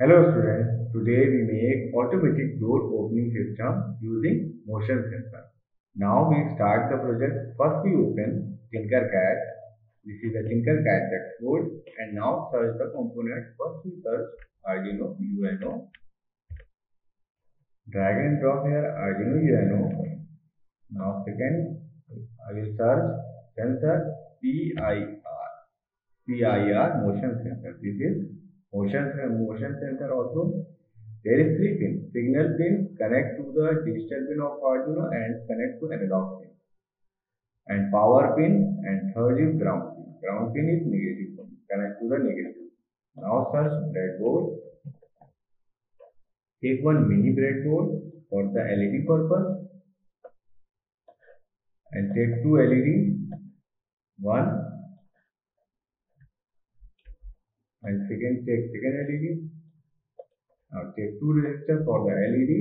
Hello students, today we make automatic door opening system using motion sensor. Now we start the project. First we open Tinkercad. This is the Tinkercad code and now search the component. First we search Arduino UNO. Drag and drop here Arduino UNO. Now second I will search sensor PIR. PIR motion sensor. This is motion motion sensor also. There is three pins. Signal pin connect to the digital pin of Arduino and connect to analog pin. And power pin and third is ground pin. Ground pin is negative pin. Connect to the negative. Now search breadboard. Take one mini breadboard for the LED purpose and take two led One and second take second LED. Now take two resistors for the LED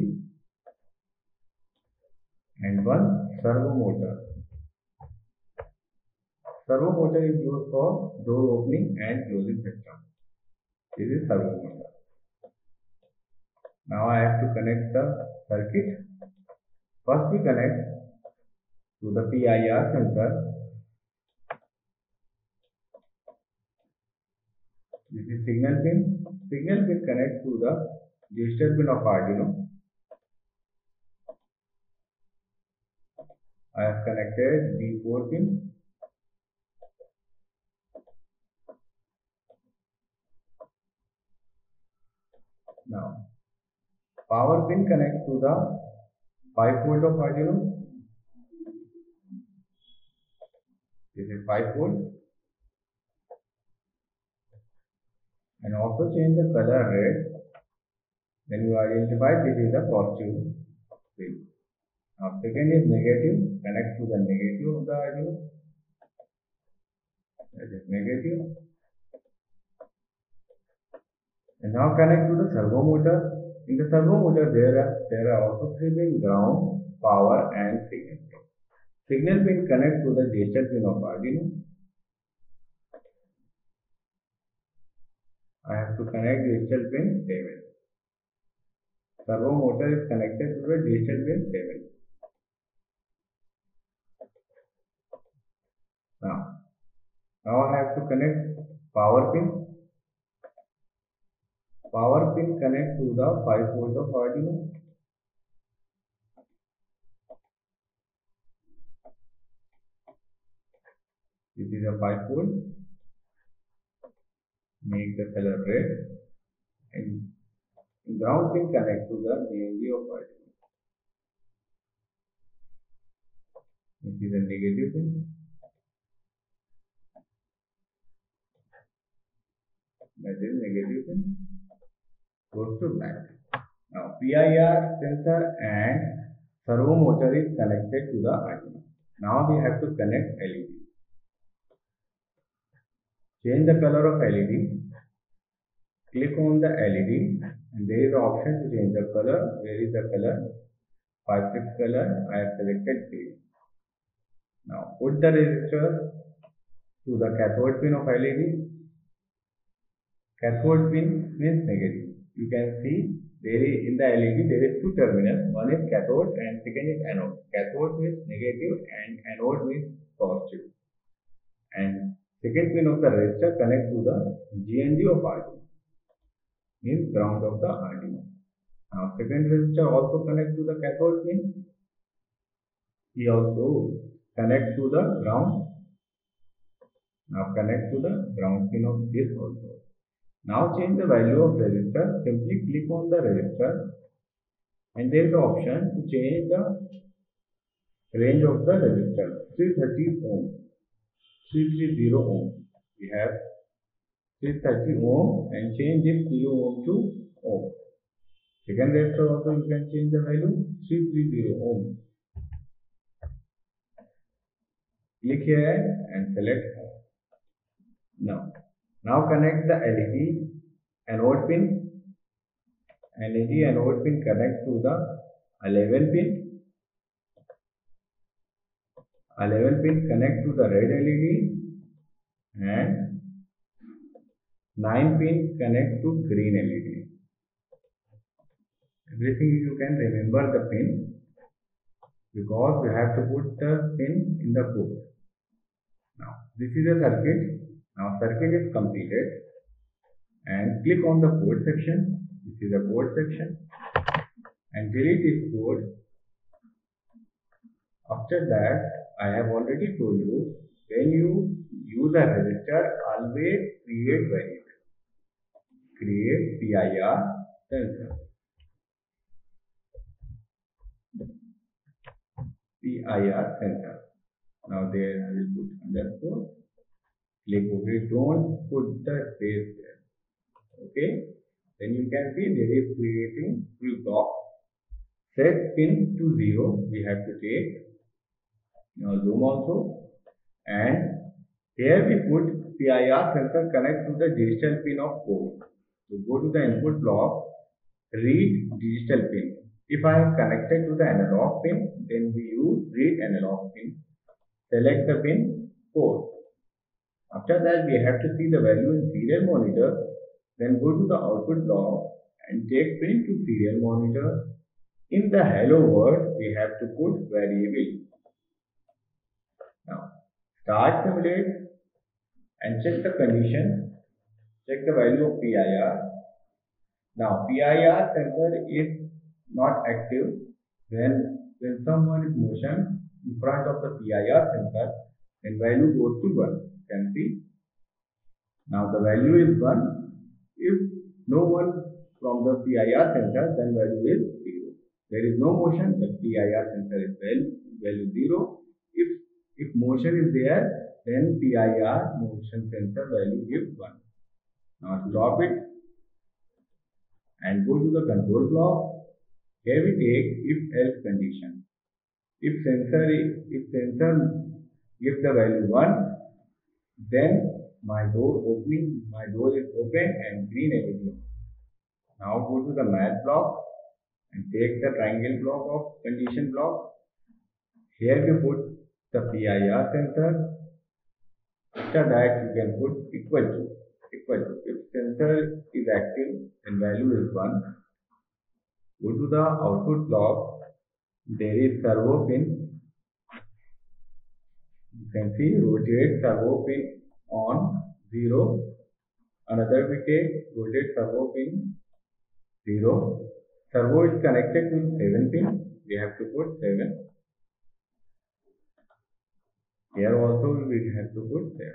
and one servo motor. Servo motor is used for door opening and closing system. This is servo motor. Now I have to connect the circuit. First we connect to the PIR sensor This is signal pin. Signal pin connects to the digital pin of Arduino. I have connected D4 pin. Now, power pin connects to the 5 volt of Arduino. This is 5 volt. And also change the color red. Then you identify this is the positive pin now second is negative. Connect to the negative of the Arduino that is negative. And now connect to the servo motor in the servo motor there are there are also three pin ground power and signal. Signal pin connect to the digital pin of Arduino connect digital pin 7. Servo motor is connected to the digital pin 7. Now, now I have to connect power pin. Power pin connect to the 5 volt of Arduino. This is a 5 volt make the color red and ground pin connect to the DNG of Arduino. This is a negative pin. That is negative pin. Goes to black. Now PIR sensor and servo motor is connected to the Arduino. Now we have to connect LED change the color of LED click on the LED and there is an option to change the color. Where is the color? 5 6 color. I have selected green now put the resistor to the cathode pin of LED cathode pin means negative. You can see there is in the LED there is two terminals. One is cathode and second is anode. Cathode means negative and anode means positive. And Second pin of the resistor connect to the GND of Arduino, means ground of the Arduino. Now second resistor also connect to the cathode pin. He also connect to the ground. Now connect to the ground pin of this also. Now change the value of resistor. Simply click on the resistor and there is the option to change the range of the resistor 330 ohm 330 ohm. We have 330 ohm and change this kilo ohm to ohm. Second resistor also you can change the value 330 ohm. Click here and select now. Now connect the LED anode pin. LED anode pin connect to the 11 pin 11 pin connect to the red LED and 9 pin connect to green LED. everything you can remember the pin because we have to put the pin in the code. Now this is a circuit. Now circuit is completed and click on the code section. This is a code section and delete this code. After that I have already told you when you use a resistor always create variable. Create PIR sensor. PIR sensor. Now there I will put underscore. Click OK. Don't put the space there. Okay. Then you can see there is creating three. Set pin to zero. We have to take. Now zoom also. And here we put PIR sensor connect to the digital pin of code. So go to the input block. Read digital pin. If I am connected to the analog pin, then we use read analog pin. Select the pin 4. After that, we have to see the value in serial monitor. Then go to the output block and take pin to serial monitor. In the hello world, we have to put variable. Now, start simulate and check the condition. Check the value of PIR. Now, PIR sensor is not active. When when someone is motion in front of the PIR sensor then value goes to 1 you can see? Now the value is 1 if no one from the PIR sensor then value is 0 there is no motion the PIR sensor is value, value 0 if motion is there then PIR motion sensor value is 1 now stop it and go to the control block here we take if else condition. If sensor if sensor gives the value 1, then my door opening, my door is open and green LED. Now go to the math block and take the triangle block of condition block. Here we put the PIR sensor. After that you can put equal to equal to. If sensor is active and value is 1 Go to the output block. There is servo pin. You can see rotate servo pin on 0. Another we take rotate servo pin 0. Servo is connected to 7 pin. We have to put 7. Here also we have to put 7.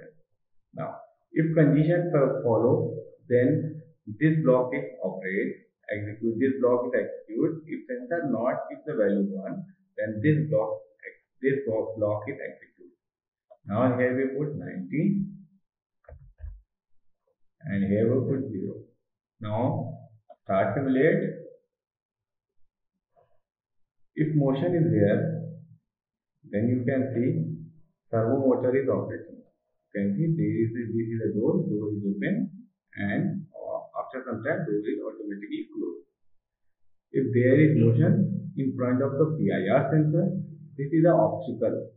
Now, if conditions follow, then this block is operated execute this block is execute. If sensor not if the value 1 then this block this block is execute now here we put 90 and here we put 0 now start simulate. If motion is there then you can see servo motor is operating you can see there is a, this is a door door is open and after some time door will automatically close. If there is motion in front of the PIR sensor, this is an obstacle.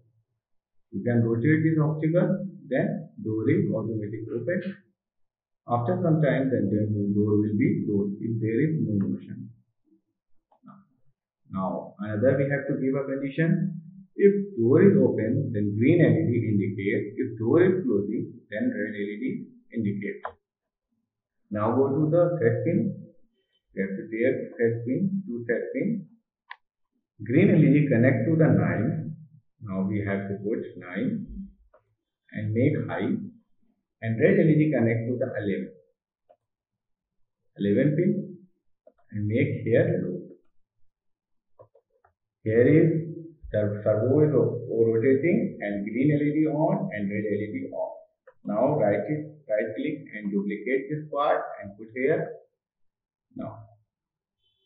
You can rotate this obstacle, then door is automatically open. After some time, then the door will be closed if there is no motion. Now, another we have to give a condition. If door is open, then green LED indicates. If door is closing, then red LED indicates. Now go to the set pin. We have to take set pin to set pin. Green LED connect to the 9. Now we have to put 9 and make high. And red LED connect to the 11. 11 pin and make here low. Here is servo is rotating and green LED on and red LED off. Now right, right click and duplicate this part and put here. Now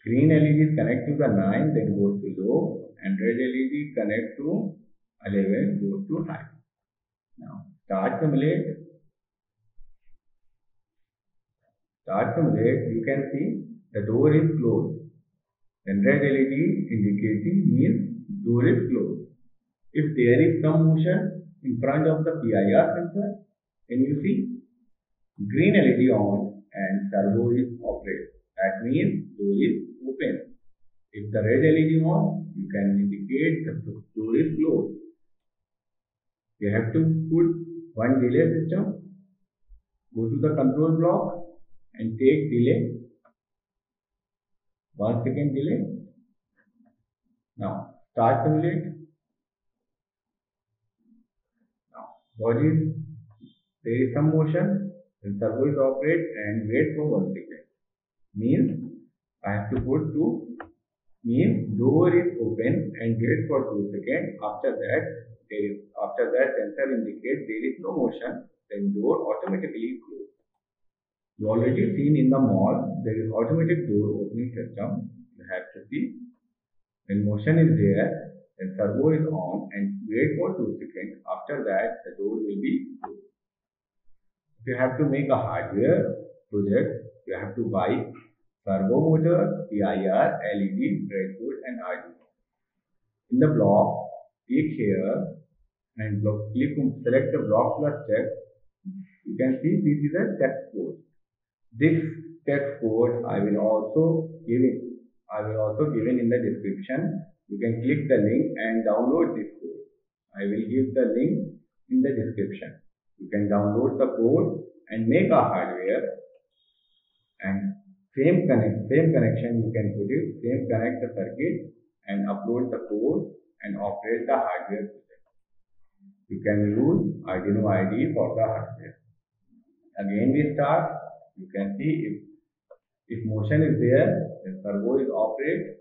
green LED is connect to the 9 then goes to low and red LED connect to 11 goes to high. Now start simulate. Start simulate you can see the door is closed. Then red LED indicating means door is closed. If there is some motion in front of the PIR sensor, and you see green LED on and servo is operated. That means door is open. If the red LED on, you can indicate the door is closed. You have to put one delay system. Go to the control block and take delay. One second delay. Now start simulate. Now is there is some motion. Then servo is operate and wait for one second. Means I have to put two means door is open and wait for 2 seconds. After that, there is, after that sensor indicates there is no motion, then door automatically close. You already seen in the mall, there is automatic door opening system. You have to see when motion is there, then servo is on and wait for 2 seconds. After that, the door will be closed. If you have to make a hardware project, you have to buy servo motor, PIR, LED, breadboard and Arduino. In the block, click here and block, click select the block plus text. You can see this is a text code. This text code I will also give it. I will also given in the description. You can click the link and download this code. I will give the link in the description. You can download the code and make a hardware and same connect, same connection you can put it, same connect the circuit and upload the code and operate the hardware. You can use Arduino IDE for the hardware. Again we start, you can see if, if motion is there, the servo is operate.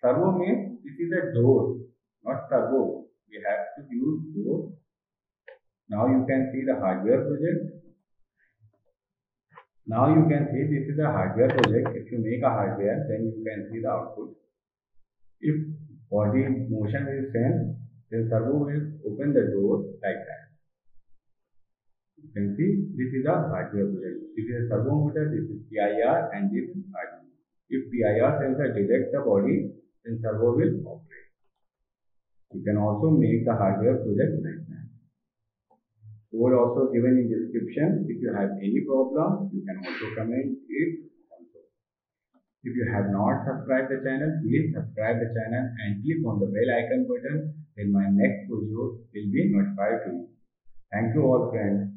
Servo means this is a door, not servo. We have to use door. Now you can see the hardware project now you can see this is a hardware project. If you make a hardware, then you can see the output. If body motion is sent, then servo will open the door like that. You can see this is a hardware project. This is a servo motor, this is PIR and this is Arduino. If PIR sensor detects the body, then servo will operate. You can also make the hardware project like that. Code also given in description. If you have any problem, you can also comment it. If you have not subscribed the channel, please subscribe the channel and click on the bell icon button. Then my next video will be notified to you. Thank you all friends.